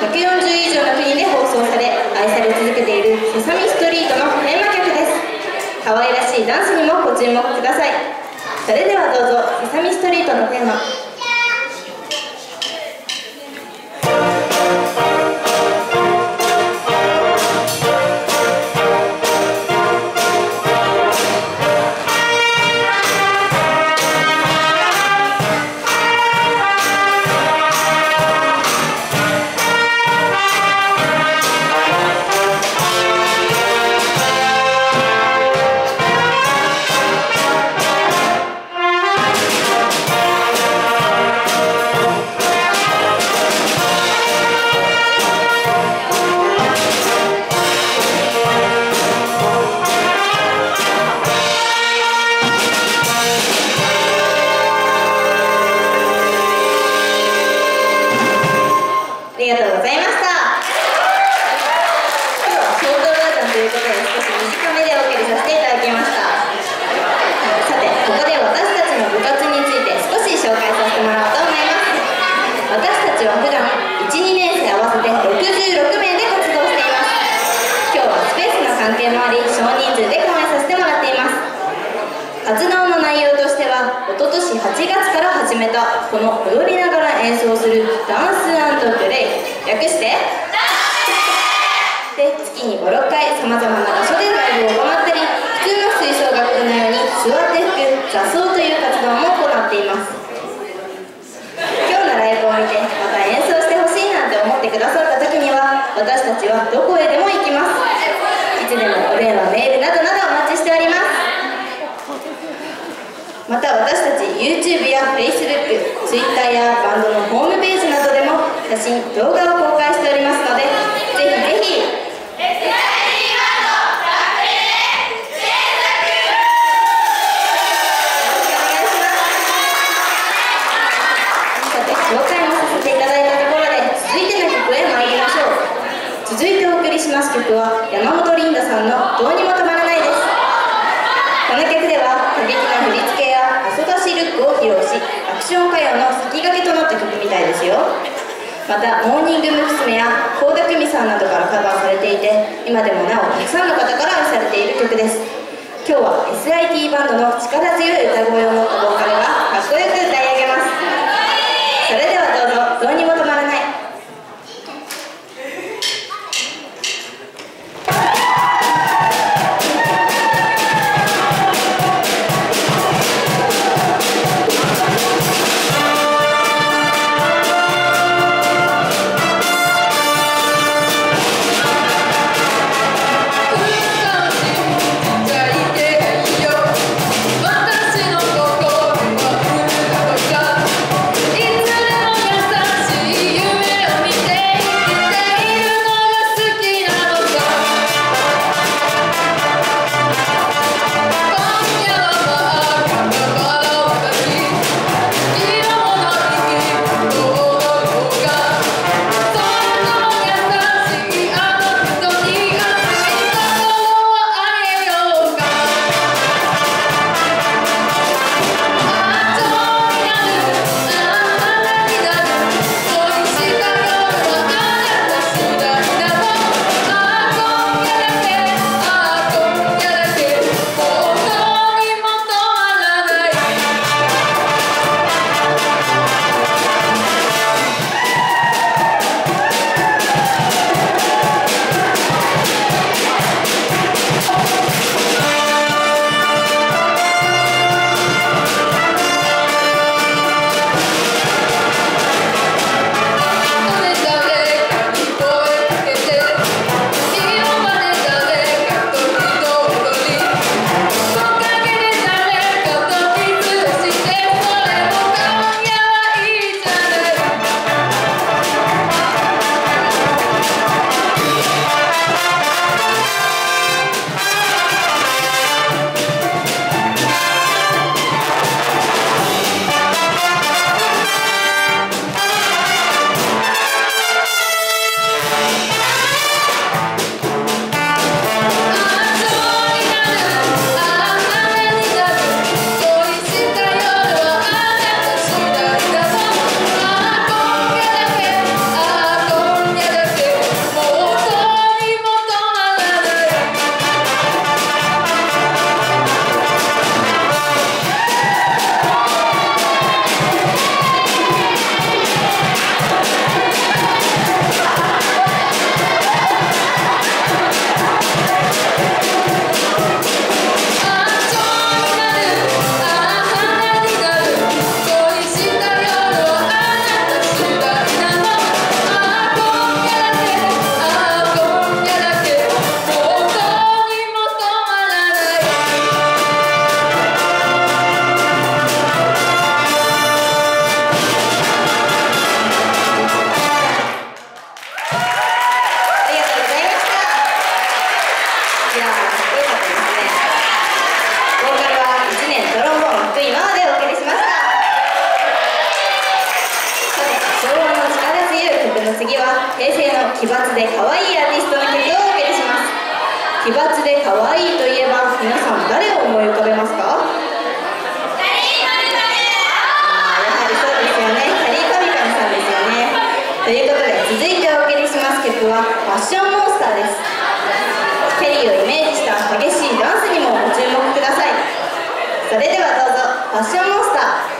140以上の国で放送され愛され続けている「セサミストリート」のテーマ曲です。可愛らしいダンスにもご注目ください。それではどうぞ「セサミストリート」のテーマ。ちは普段12年生合わせて66名で活動しています。今日はスペースの関係もあり少人数で構えさせてもらっています。活動の内容としては一昨年8月から始めたこの踊りながら演奏するダンスプレイ。略してで月に56回さまざまな場所でライブを行ったり普通の吹奏楽のように座って吹く雑草という活動も行っています。いてまた演奏してほしいなんて思ってくださった時には私たちはどこへでも行きます。いつでもお電話メールなどなどお待ちしております。また私たち YouTube や FacebookTwitter やバンドのホームページなどでも写真動画を公開しておりますのです曲は山本リンダさんの「どうにも止まらない」ですこの曲では過激な振り付けや遊ばしルックを披露しアクション歌謡の先駆けとなった曲みたいですよ。またモーニング娘。や倖田來未さんなどからカバーされていて今でもなおたくさんの方から愛されている曲です。今日は SIT バンドの力強い歌声を持ったボーカルがかっこよく奇抜で可愛いといえば皆さん誰を思い浮かべますか？あーやはりそうですよね。キャリーカミカミさんですよね。ということで続いてお送りします曲はファッションモンスターです。ケリーをイメージした激しいダンスにもご注目ください。それではどうぞファッションモンスター「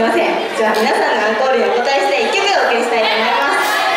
ません。じゃあ皆さんのアンコールにお答えして1曲お送りしたいと思います。